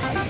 Bye.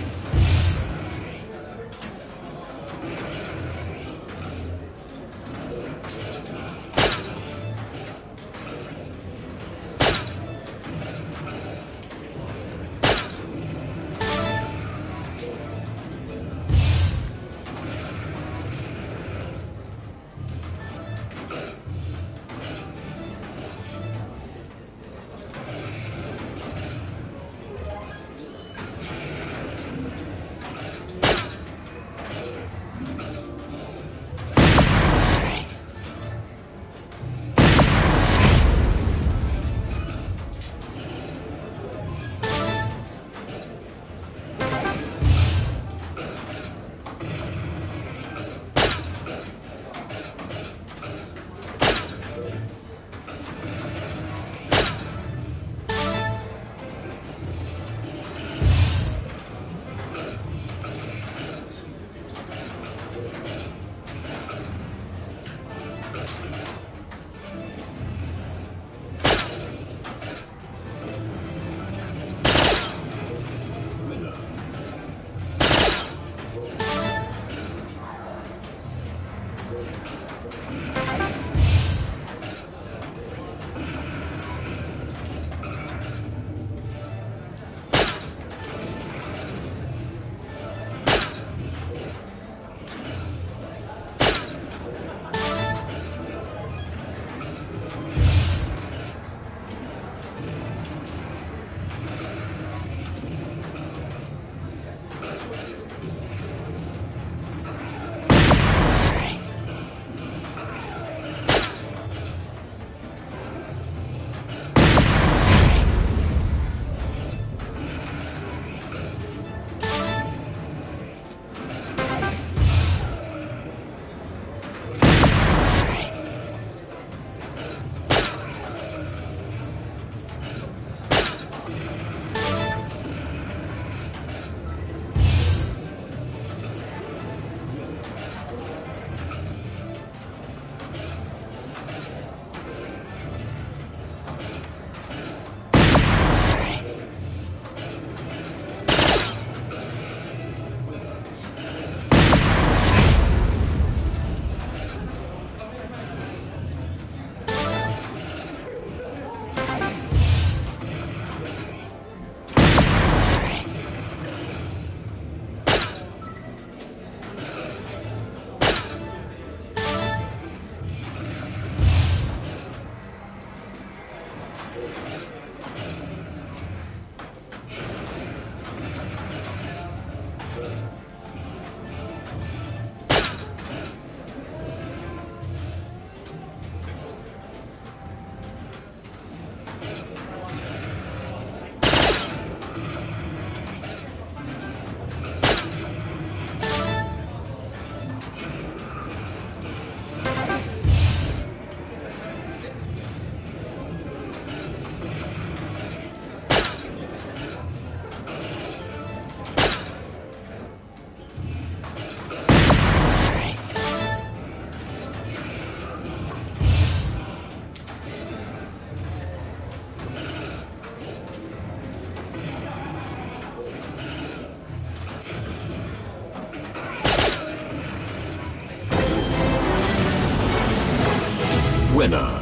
Winner.